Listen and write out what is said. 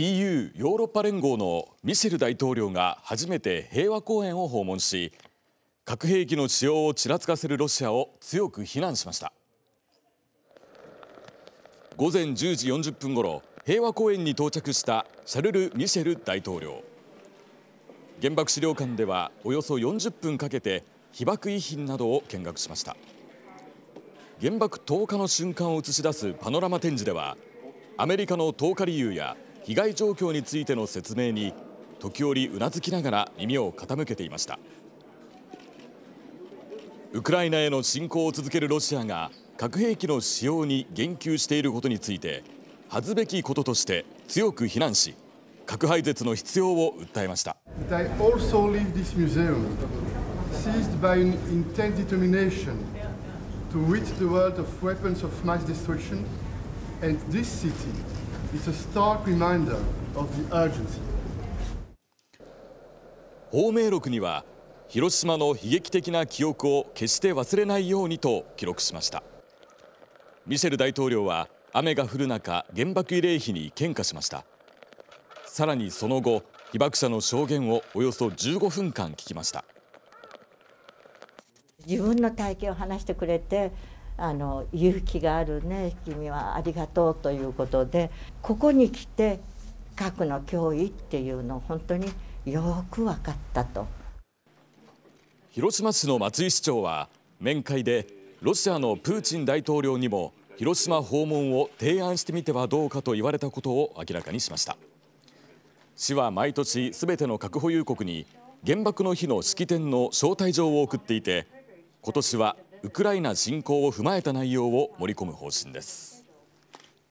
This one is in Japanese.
EU ヨーロッパ連合のミシェル大統領が初めて平和公園を訪問し核兵器の使用をちらつかせるロシアを強く非難しました。午前10時40分ごろ平和公園に到着したシャルル・ミシェル大統領。原爆資料館ではおよそ40分かけて被爆遺品などを見学しました。原爆投下の瞬間を映し出すパノラマ展示ではアメリカの投下理由や被害状況についての説明に時折うきながら耳を傾けていました。ウクライナへの侵攻を続けるロシアが核兵器の使用に言及していることについて恥ずべきこととして強く非難し核廃絶の必要を訴えました。Is a stark reminder of the urgency. 芳名録には広島の悲劇的な記憶を決して忘れないようにと記録しました。ミシェル大統領は雨が降る中原爆慰霊碑に献花しました。さらにその後被爆者の証言をおよそ15分間聞きました。自分の体験を話してくれてあの勇気があるね君はありがとうということでここに来て核の脅威っていうのを本当によく分かったと。広島市の松井市長は面会でロシアのプーチン大統領にも広島訪問を提案してみてはどうかと言われたことを明らかにしました。市は毎年すべての核保有国に原爆の日の式典の招待状を送っていて今年はウクライナ侵攻を踏まえた内容を盛り込む方針です。